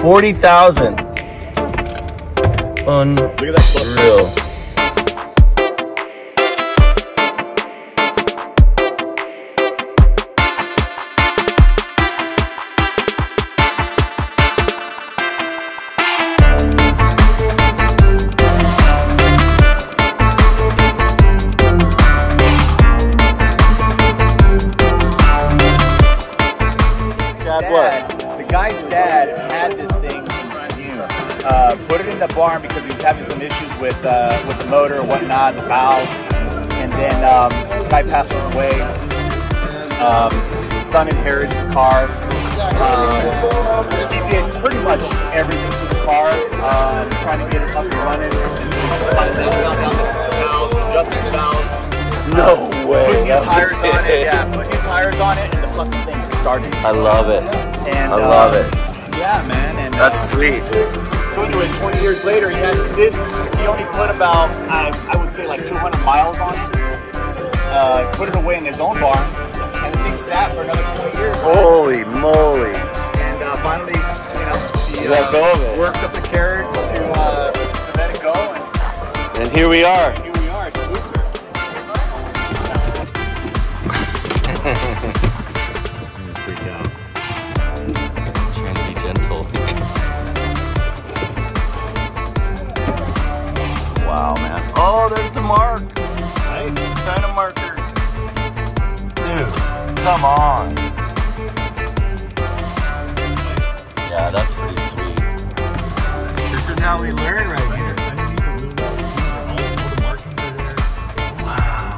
Forty thousand. Unreal. Uh, put it in the barn because he was having some issues with uh, with the motor and whatnot, the valves. And then um, guy passed away. Um, his son inherits the car. Um, he did pretty much everything to the car, um, trying to get it up and running. Adjusting valves, No way. put new tires on it. it. Yeah, put new tires on it, and the fucking thing started. I love it. And, I love uh, it. Yeah, man. And That's uh, sweet. Anyway, 20 years later, he had to sit. He only put about, I, I would say, like 200 miles on it. Uh, put it away in his own barn, and the thing sat for another 20 years. Holy moly. And uh, finally, you know, he uh, worked up the courage to, uh, to let it go, and And here we are. here we are. mark. Right? China marker. Dude, come on. Yeah, that's pretty sweet. This is how we learn right here. Wow.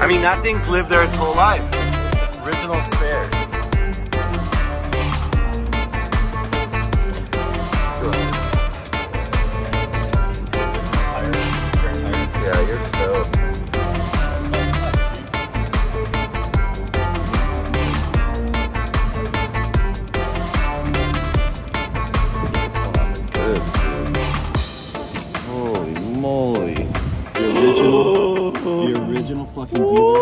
I mean, that thing's lived there its whole life. Original spare. Original fucking dealer.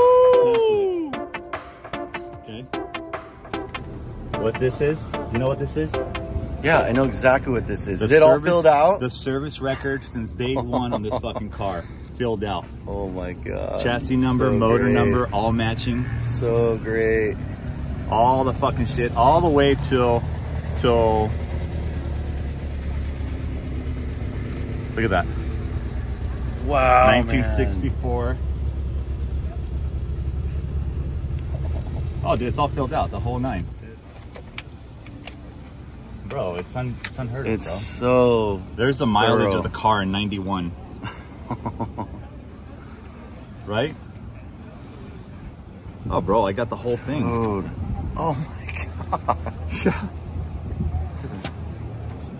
Okay. What this is? You know what this is? Yeah, I know exactly what this is. The Is it all service- filled out? The service record since day one on this fucking car, filled out. oh my god. Chassis number, So motor great. number, all matching, So great. all the fucking shit, all the way till, till. Look at that. Wow. 1964. Oh, dude, it's all filled out, the whole nine. Bro, it's, un- it's unheard of, It's bro. so There's the mileage thorough. of the car in 91. right? Oh, bro, I got the whole thing. dude. Oh my god.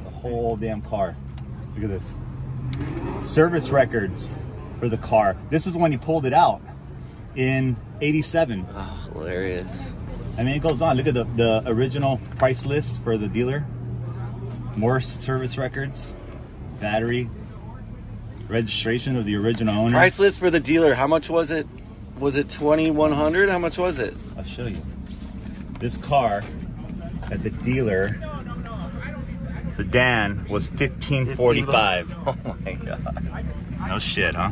The whole damn car. Look at this. Service records for the car. This is when he pulled it out in 87. Oh, hilarious. I mean, it goes on. Look at the, the original price list for the dealer. More service records, battery, registration of the original owner. Price list for the dealer. How much was it? Was it 2100? How much was it? I'll show you. This car at the dealer sedan was 1545. Oh my god. No shit, huh?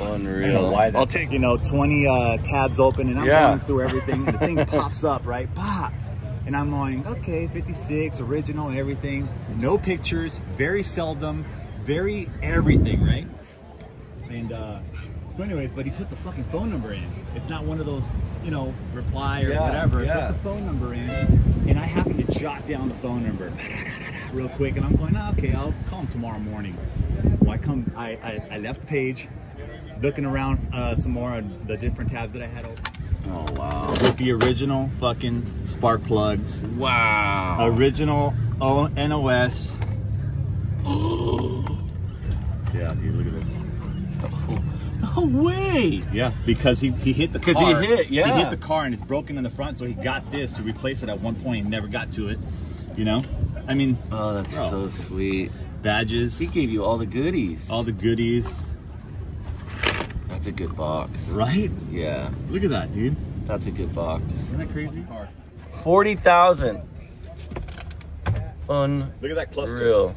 Unreal. why that, I'll take you know 20 uh, tabs open and I'm Yeah. going through everything and the thing pops up right, pop, and I'm going okay 56 original everything. No pictures, very seldom, very everything right. And uh, so anyways, but he puts a fucking phone number in. It's not one of those you know reply or Yeah, whatever. He yeah. Puts a phone number in, and I happen to jot down the phone number real quick, and I'm going oh, okay, I'll call him tomorrow morning. Well, I come, I, I, I left the page, looking around uh, some more on the different tabs that I had open. Oh wow. With the original fucking spark plugs, Wow. original o- NOS. yeah, dude, look at this. No way. Yeah, because he, he hit the car. he hit, yeah. He hit the car and it's broken in the front, so he got this to replace it at one point and never got to it. You know? I mean, Oh, that's Bro. so sweet. badges, He gave you all the goodies. all the goodies, That's a good box. right? Yeah, Look at that, dude. that's a good box. Isn't that crazy? Forty thousand. Unreal. Look at that cluster.